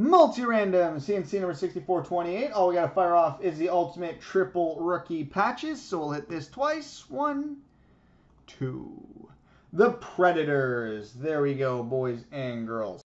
Multi-random CNC number 6428. All we got to fire off is the ultimate triple rookie patches. So we'll hit this twice. One, two. The Predators. There we go, boys and girls.